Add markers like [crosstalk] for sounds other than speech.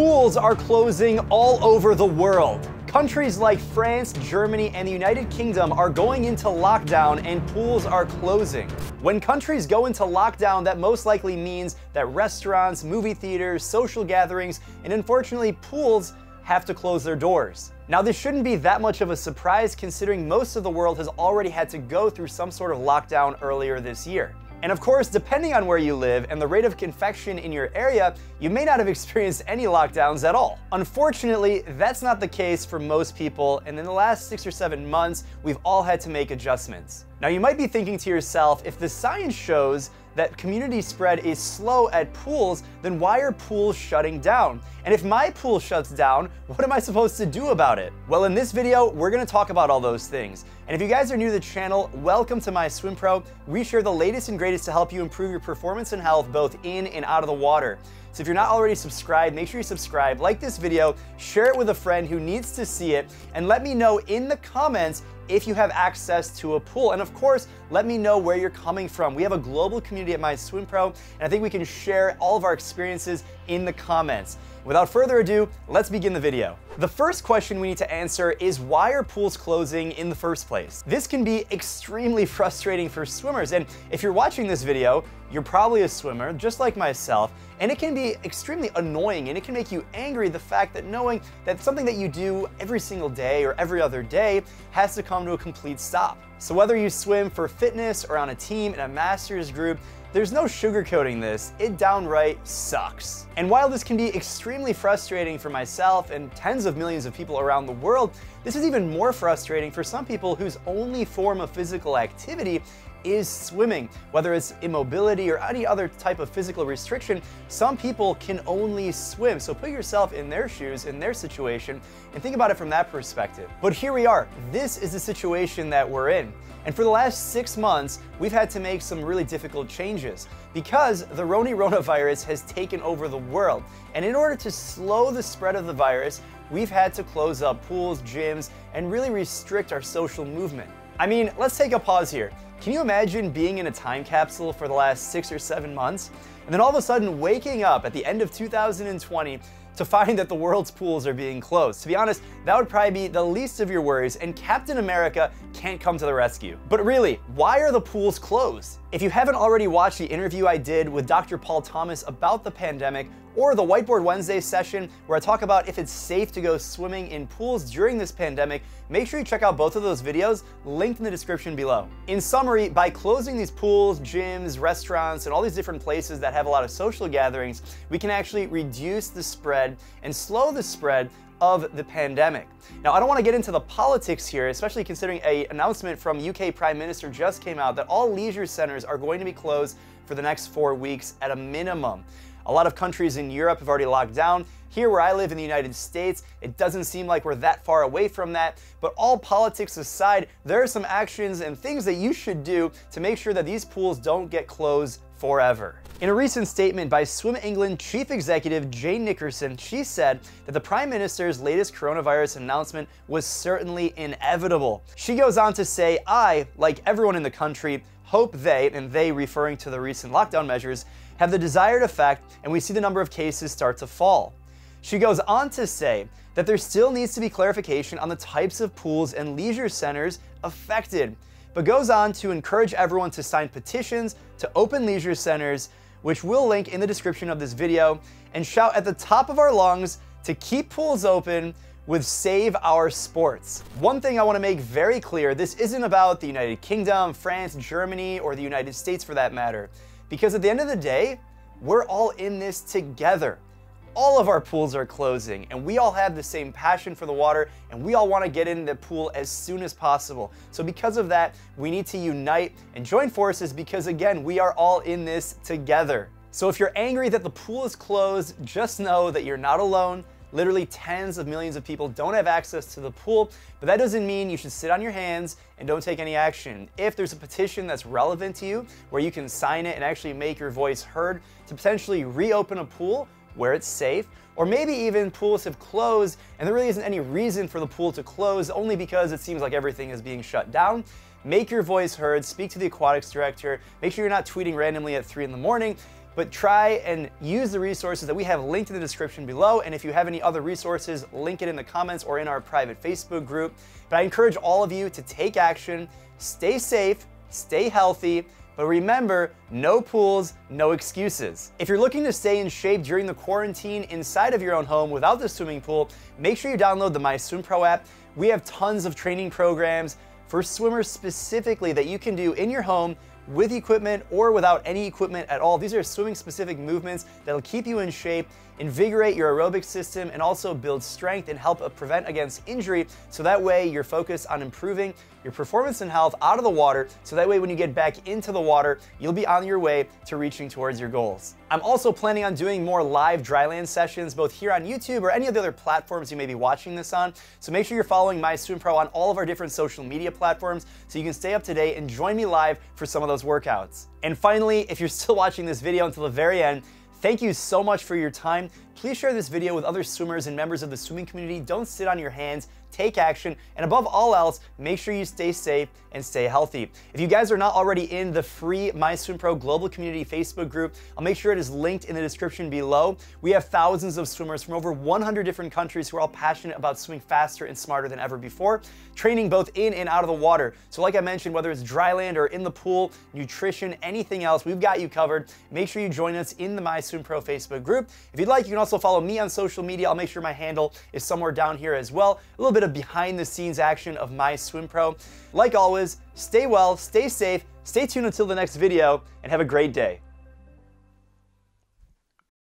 Pools are closing all over the world. Countries like France, Germany, and the United Kingdom are going into lockdown and pools are closing. When countries go into lockdown, that most likely means that restaurants, movie theaters, social gatherings, and unfortunately pools have to close their doors. Now, this shouldn't be that much of a surprise considering most of the world has already had to go through some sort of lockdown earlier this year. And of course, depending on where you live and the rate of infection in your area, you may not have experienced any lockdowns at all. Unfortunately, that's not the case for most people, and in the last six or seven months, we've all had to make adjustments. Now, you might be thinking to yourself, if the science shows that community spread is slow at pools, then why are pools shutting down? And if my pool shuts down, what am I supposed to do about it? Well, in this video, we're gonna talk about all those things. And if you guys are new to the channel, welcome to MySwimPro. We share the latest and greatest to help you improve your performance and health both in and out of the water. So if you're not already subscribed, make sure you subscribe, like this video, share it with a friend who needs to see it, and let me know in the comments if you have access to a pool. And of course, let me know where you're coming from. We have a global community at MySwimPro, and I think we can share all of our experiences in the comments. Without further ado, let's begin the video. The first question we need to answer is why are pools closing in the first place? This can be extremely [laughs] frustrating for swimmers, and if you're watching this video, you're probably a swimmer, just like myself, and it can be extremely annoying and it can make you angry the fact that knowing that something that you do every single day or every other day has to come to a complete stop. So whether you swim for fitness or on a team in a master's group, there's no sugarcoating this, it downright sucks. And while this can be extremely frustrating for myself and tens of millions of people around the world, this is even more frustrating for some people whose only form of physical activity is swimming. Whether it's immobility or any other type of physical restriction, some people can only swim. So put yourself in their shoes, in their situation, and think about it from that perspective. But here we are. This is the situation that we're in. And for the last six months, we've had to make some really difficult changes because the Roni Ronavirus has taken over the world. And in order to slow the spread of the virus, we've had to close up pools, gyms, and really restrict our social movement. I mean, let's take a pause here. Can you imagine being in a time capsule for the last six or seven months, and then all of a sudden waking up at the end of 2020 to find that the world's pools are being closed. To be honest, that would probably be the least of your worries, and Captain America can't come to the rescue. But really, why are the pools closed? If you haven't already watched the interview I did with Dr. Paul Thomas about the pandemic, or the Whiteboard Wednesday session where I talk about if it's safe to go swimming in pools during this pandemic, make sure you check out both of those videos, linked in the description below. In summary, by closing these pools, gyms, restaurants, and all these different places that have a lot of social gatherings, we can actually reduce the spread and slow the spread of the pandemic. Now, I don't want to get into the politics here, especially considering a announcement from UK Prime Minister just came out that all leisure centers are going to be closed for the next four weeks at a minimum. A lot of countries in Europe have already locked down. Here where I live in the United States, it doesn't seem like we're that far away from that. But all politics aside, there are some actions and things that you should do to make sure that these pools don't get closed forever. In a recent statement by Swim England chief executive Jane Nickerson, she said that the Prime Minister's latest coronavirus announcement was certainly inevitable. She goes on to say, I, like everyone in the country, hope they, and they referring to the recent lockdown measures, have the desired effect and we see the number of cases start to fall. She goes on to say that there still needs to be clarification on the types of pools and leisure centers affected, but goes on to encourage everyone to sign petitions to open leisure centers, which we'll link in the description of this video, and shout at the top of our lungs to keep pools open with Save Our Sports. One thing I want to make very clear, this isn't about the United Kingdom, France, Germany, or the United States for that matter. Because at the end of the day, we're all in this together. All of our pools are closing, and we all have the same passion for the water, and we all want to get in the pool as soon as possible. So, because of that, we need to unite and join forces because, again, we are all in this together. So, if you're angry that the pool is closed, just know that you're not alone. Literally tens of millions of people don't have access to the pool, but that doesn't mean you should sit on your hands and don't take any action. If there's a petition that's relevant to you, where you can sign it and actually make your voice heard to potentially reopen a pool where it's safe, or maybe even pools have closed and there really isn't any reason for the pool to close only because it seems like everything is being shut down, make your voice heard, speak to the aquatics director, make sure you're not tweeting randomly at 3 in the morning, but try and use the resources that we have linked in the description below. And if you have any other resources, link it in the comments or in our private Facebook group. But I encourage all of you to take action, stay safe, stay healthy, but remember, no pools, no excuses. If you're looking to stay in shape during the quarantine inside of your own home without the swimming pool, make sure you download the MySwimPro app. We have tons of training programs for swimmers specifically that you can do in your home with equipment or without any equipment at all. These are swimming specific movements that'll keep you in shape, invigorate your aerobic system, and also build strength and help prevent against injury. So that way you're focused on improving your performance and health out of the water. So that way when you get back into the water, you'll be on your way to reaching towards your goals. I'm also planning on doing more live dryland sessions, both here on YouTube or any of the other platforms you may be watching this on. So make sure you're following MySwimPro on all of our different social media platforms so you can stay up to date and join me live for some of those workouts. And finally, if you're still [laughs] watching this video until the very end, Thank you so much for your time. Please share this video with other swimmers and members of the swimming community. Don't sit on your hands take action, and above all else, make sure you stay safe and stay healthy. If you guys are not already in the free MySwimPro Global Community Facebook group, I'll make sure it is linked in the description below. We have thousands of swimmers from over 100 different countries who are all passionate about swimming faster and smarter than ever before, training both in and out of the water. So like I mentioned, whether it's dry land or in the pool, nutrition, anything else, we've got you covered. Make sure you join us in the MySwimPro Facebook group. If you'd like, you can also follow me on social media. I'll make sure my handle is somewhere down here as well. A little bit of behind the scenes action of MySwimPro. Like always, stay well, stay safe, stay tuned until the next video, and have a great day.